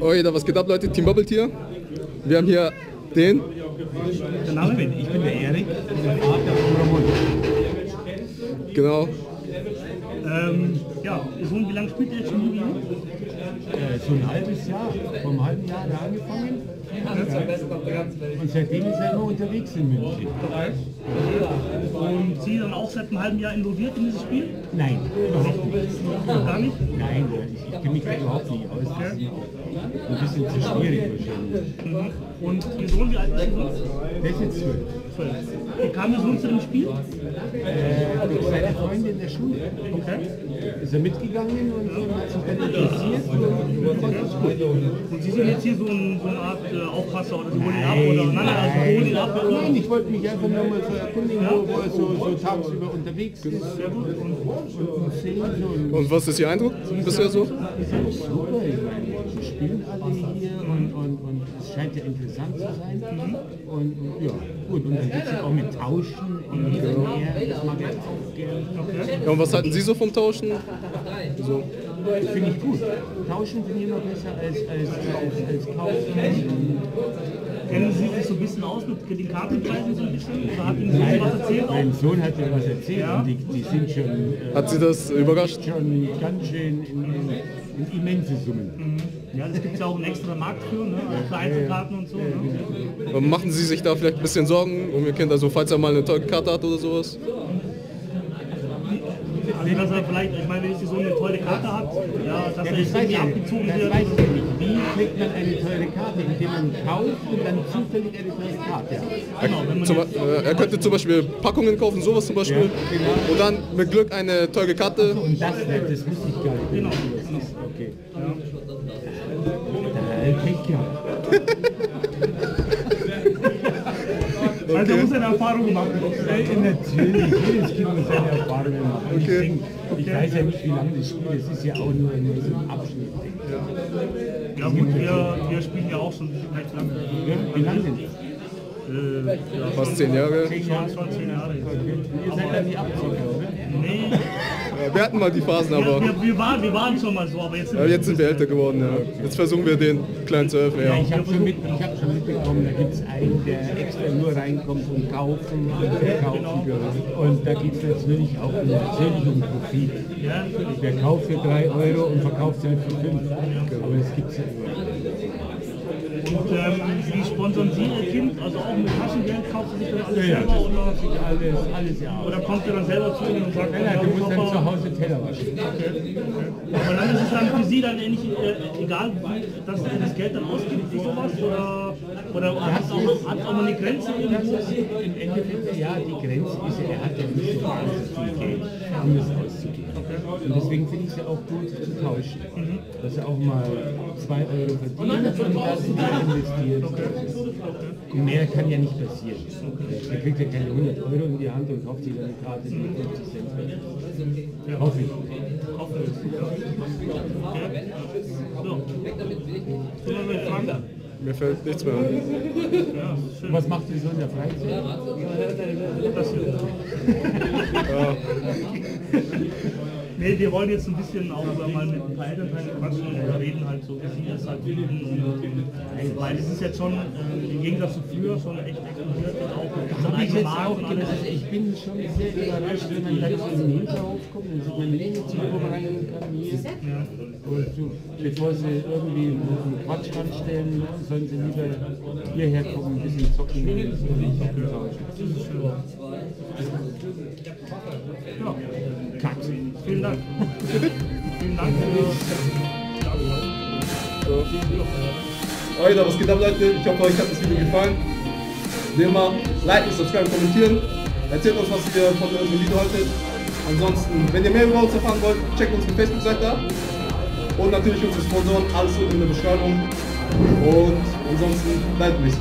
Oi, da was geht ab, Leute? Team Bubble Tier. Wir haben hier den. Der Name? Ich bin, ich bin der Erik, der Vater von Ramon. Genau. Ähm, ja, Ihr Sohn, wie lange spielt er jetzt schon Yu-Gi-Oh? Äh, so ein halbes Jahr, vor einem halben Jahr hat er angefangen. Und seitdem ist er immer unterwegs in München. Und Sie dann auch seit einem halben Jahr involviert in dieses Spiel? Nein, überhaupt nicht. Gar nicht? Nein, ich, kenne mich da überhaupt nicht aus. Ist ein bisschen zu schwierig wahrscheinlich. Mhm. Und Ihr Sohn, wie alt ist Ihr Sohn? Der ist jetzt zwölf. Zwölf. Wie kam Ihr Sohn zu dem Spiel? Äh, durch seine Freunde in der Schule. Okay. Ist er mitgegangen und hat sich dann interessiert. Und fand das gut. Und Sie sind jetzt hier so, ein, so eine Art äh, Aufpasser oder Sie holen ihn ab oder nein, nein, also holen ihn ab oder Nein, ich wollte mich einfach nur mal so erkundigen, wo, wo er so, so tagsüber unterwegs ist. sehr gut. Und, Und, und so. Und Und was ist Ihr Eindruck bisher so? ist ja super, die spielen alle hier und, und, und es scheint ja interessant zu sein. Und ja, gut, und dann gibt es ja auch mit Tauschen und mehr, das mag ich auch gerne. Ja, und was halten Sie so vom Tauschen? So. Finde ich gut. Tauschen finde ich immer besser als, als, als, als kaufen. kennen Sie sich so ein bisschen aus mit den Kartenpreisen so ein bisschen? Oder hat Ihnen so was erzählt? Mein Sohn hat mir was erzählt und die, die sind schon, äh, Hat Sie das überrascht? schon ganz schön in, in, in immense Summen. Ja, das gibt es ja auch einen extra Markt für, ne? Also für Einzelkarten und so. Ne? Und Machen Sie sich da vielleicht ein bisschen Sorgen um Ihr Kind, also falls er mal eine tolle Karte hat oder sowas? Also dass er vielleicht, ich meine, wenn ich so eine tolle Karte hat, ja, dass Ja, er das jetzt weiß irgendwie abgezogen. Das wird. weiß ich nicht. Wie kriegt man eine teure Karte, indem man kauft und dann zufällig eine teure Karte hat? Genau, wenn man Zum, jetzt, äh, er könnte zum Beispiel Packungen kaufen, sowas zum Beispiel. genau. Und dann mit Glück eine teure Karte. Und das, das wusste ich gar nicht. Genau. Das ist, okay. Da ja. also muss er eine Erfahrung gemacht Äh, Natürlich, jedes Kind muss seine Erfahrungen machen. Und Ich, Okay. denk, ich weiß ja nicht, wie lange das Spiel ist. Es ist ja auch nur, ein Abschnitt. denke ich. Ja gut, wir, wir spielen ja auch schon recht lange. Ja, wie lange denn? Äh, ja, Fast zehn Jahre. Zehn schon, Jahre? schon zehn Jahre jetzt. Ihr seid dann die Abzocker, oder? Nee, Ja, wir hatten mal die Phasen, aber wir, wir, waren, wir waren schon mal so, aber jetzt sind ja, wir jetzt sind wir älter geworden. Ja. Jetzt versuchen wir den kleinen zu helfen. Ja, ich habe schon, mit, ich hab schon mitbekommen, da gibt es einen, der extra nur reinkommt und kaufen und verkaufen. Und da geht es natürlich auch um, natürlich um Profit. Wer kauft für 3 Euro und verkauft sie für 5. Aber das gibt es ja immer. Und ähm, wie sponsern Sie Ihr Kind? Also auch mit Taschengeld kauft Sie sich das alles Ja, selber oder, alles, alles ja. oder kommt er dann selber zu Ihnen und sagt, Nein, nein, ja, du musst dann zu Hause Teller waschen. Aber dann ist es dann für Sie dann nicht äh, egal, dass er das Geld dann ausgibt für sowas? Oder, oder hat es auch, hat's auch mal eine Grenze irgendwo? im Endeffekt, ja, die Grenze ist, ja, er hat ja nicht so viel Geld, um das auszugeben. Und deswegen finde ich es ja auch gut zu tauschen. Dass er auch mal 2 Euro verdient und das investiert. Mehr kann ja nicht passieren. Er kriegt ja keine 100 Euro in die Hand und kauft sich eine Karte, die 50 Cent wert ist. Ja, hoffe ich. Mir fällt nichts mehr an. Ja. Was macht ihr so in der Freizeit? Hier. Nee, wir wollen jetzt ein bisschen auch mal mit ein paar Elternteilen quatschen und reden halt so, wie sie das halt finden. Und, und, weil es ist jetzt schon, äh, im Gegensatz zu früher, schon echt explodiert und auch ich jetzt auch und alles. gedacht, ich bin schon sehr überrascht, wenn man dann so in den Hinterhof kommt und sich eine Menge zu vorbereiten kann hier. Und so, bevor sie irgendwie einen Quatsch anstellen, sollen sie lieber hierher kommen, ein bisschen zocken und. Ja. Vielen Dank. vielen Dank für Alter, was geht ab, Leute? Ich hoffe, euch hat das Video gefallen. Wie immer, liken, subscriben, kommentieren. Erzählt uns, was ihr von unserem Video haltet. Ansonsten, wenn ihr mehr über uns erfahren wollt, checkt unsere Facebook-Seite ab. Und natürlich unsere Sponsoren, alles in der Beschreibung. Und ansonsten bleibt mich.